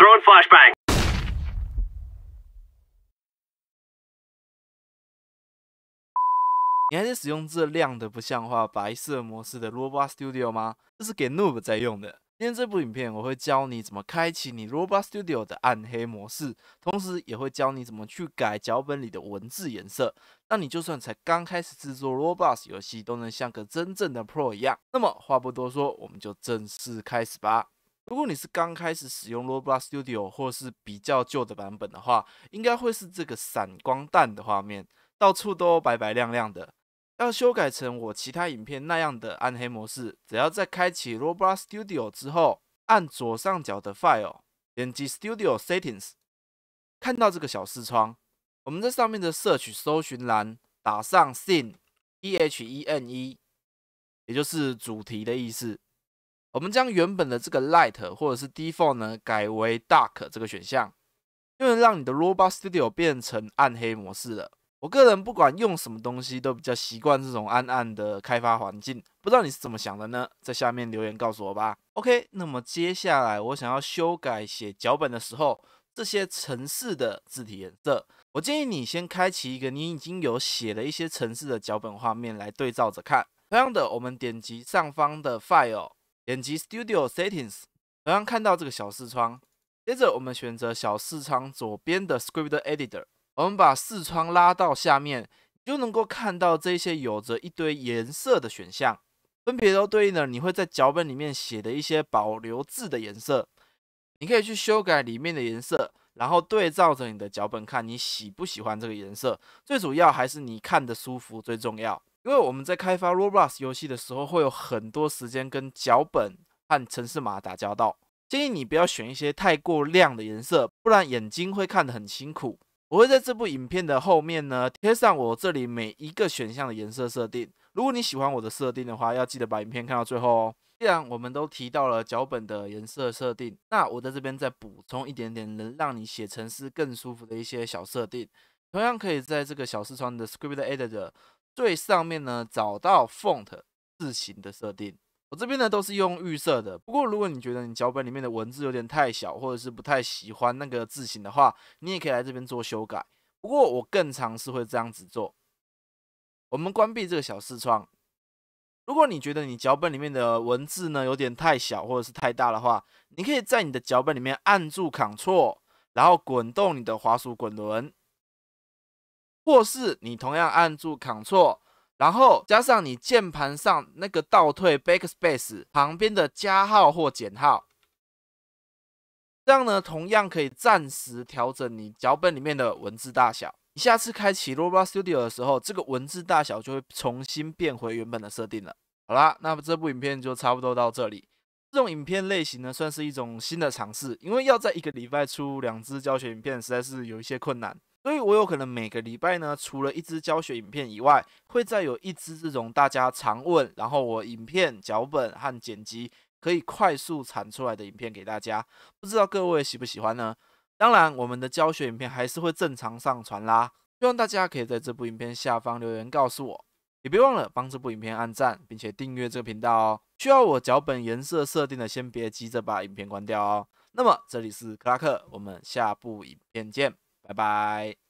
Throwing flashbang. 你还在使用这亮的不像话白色模式的 Robot Studio 吗？这是给 Noob 在用的。今天这部影片我会教你怎么开启你 Robot Studio 的暗黑模式，同时也会教你怎么去改脚本里的文字颜色，让你就算才刚开始制作 Roblox 游戏，都能像个真正的 Pro 一样。那么话不多说，我们就正式开始吧。如果你是刚开始使用 Roblox Studio 或是比较旧的版本的话，应该会是这个闪光弹的画面，到处都白白亮亮的。要修改成我其他影片那样的暗黑模式，只要在开启 Roblox Studio 之后，按左上角的 File，点击 Studio Settings，看到这个小视窗，我们在上面的摄取搜寻栏打上 Theme，E H E N E，也就是主题的意思。我们将原本的这个 Light 或者是 Default 呢改为 Dark 这个选项，就能让你的 Roblox Studio 变成暗黑模式了。我个人不管用什么东西，都比较习惯这种暗暗的开发环境。不知道你是怎么想的呢？在下面留言告诉我吧。OK，那么接下来我想要修改写脚本的时候，这些城市的字体颜色，我建议你先开启一个你已经有写了一些城市的脚本画面来对照着看。同样的，我们点击上方的 File，点击 Studio Settings，同样看到这个小视窗。接着我们选择小视窗左边的 Script Editor。我们把视窗拉到下面，就能够看到这些有着一堆颜色的选项，分别都对应了你会在脚本里面写的一些保留字的颜色。你可以去修改里面的颜色，然后对照着你的脚本看，你喜不喜欢这个颜色？最主要还是你看的舒服最重要。因为我们在开发 Roblox 游戏的时候，会有很多时间跟脚本和城市码打交道，建议你不要选一些太过亮的颜色，不然眼睛会看得很辛苦。我会在这部影片的后面呢贴上我这里每一个选项的颜色设定。如果你喜欢我的设定的话，要记得把影片看到最后哦。既然我们都提到了脚本的颜色设定，那我在这边再补充一点点能让你写程式更舒服的一些小设定。同样可以在这个小视窗的 Script Editor 最上面呢找到 Font 字型的设定。我这边呢都是用预设的，不过如果你觉得你脚本里面的文字有点太小，或者是不太喜欢那个字形的话，你也可以来这边做修改。不过我更尝试会这样子做。我们关闭这个小视窗。如果你觉得你脚本里面的文字呢有点太小或者是太大的话，你可以在你的脚本里面按住 Ctrl，然后滚动你的滑鼠滚轮，或是你同样按住 Ctrl。然后加上你键盘上那个倒退 backspace 旁边的加号或减号，这样呢，同样可以暂时调整你脚本里面的文字大小。你下次开启 Roblox Studio 的时候，这个文字大小就会重新变回原本的设定了。好啦，那么这部影片就差不多到这里。这种影片类型呢，算是一种新的尝试，因为要在一个礼拜出两支教学影片，实在是有一些困难。所以，我有可能每个礼拜呢，除了一支教学影片以外，会再有一支这种大家常问，然后我影片脚本和剪辑可以快速产出来的影片给大家。不知道各位喜不喜欢呢？当然，我们的教学影片还是会正常上传啦。希望大家可以在这部影片下方留言告诉我，也别忘了帮这部影片按赞，并且订阅这个频道哦。需要我脚本颜色设定的，先别急着把影片关掉哦。那么，这里是克拉克，我们下部影片见。拜拜。